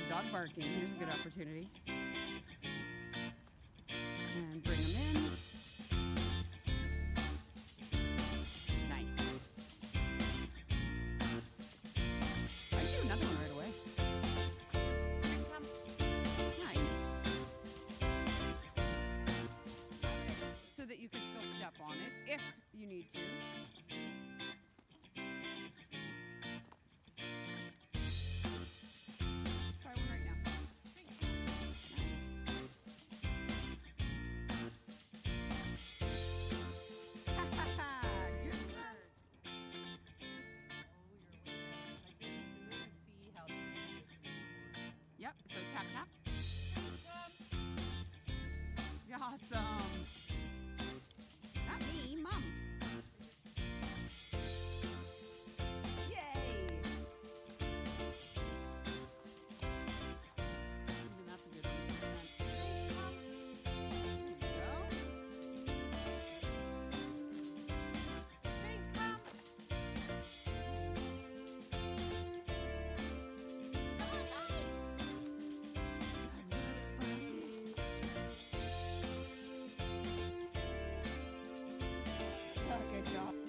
a dog barking. Here's a good opportunity. And bring them in. Nice. I can do another one right away. Nice. So that you can still step on it if you need to. job.